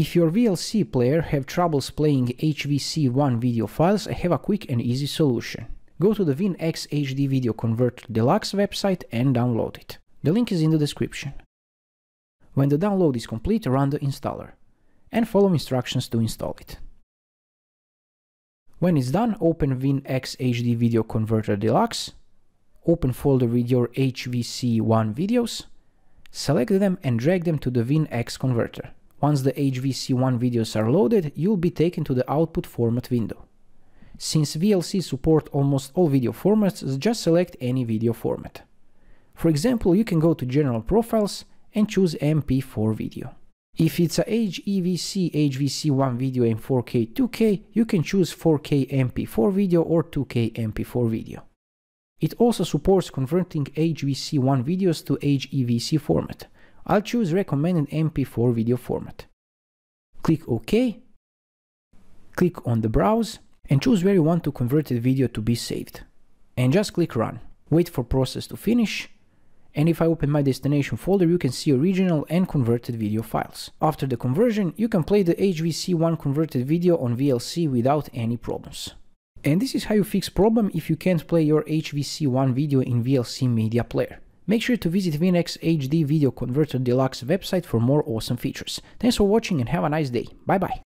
If your VLC player have troubles playing HVC1 video files, I have a quick and easy solution. Go to the WinX HD Video Converter Deluxe website and download it. The link is in the description. When the download is complete, run the installer and follow instructions to install it. When it's done, open WinX HD Video Converter Deluxe, open folder with your HVC1 videos, select them and drag them to the WinX converter. Once the HVC1 videos are loaded, you'll be taken to the output format window. Since VLC support almost all video formats, just select any video format. For example, you can go to General Profiles and choose MP4 video. If it's a HEVC HVC1 video in 4K 2K, you can choose 4K MP4 video or 2K MP4 video. It also supports converting HVC1 videos to HEVC format. I'll choose recommended MP4 video format. Click OK, click on the browse and choose where you want to convert the video to be saved. And just click run. Wait for process to finish and if I open my destination folder you can see original and converted video files. After the conversion you can play the HVC1 converted video on VLC without any problems. And this is how you fix problem if you can't play your HVC1 video in VLC media player. Make sure to visit WinX HD Video Converter Deluxe website for more awesome features. Thanks for watching and have a nice day. Bye bye.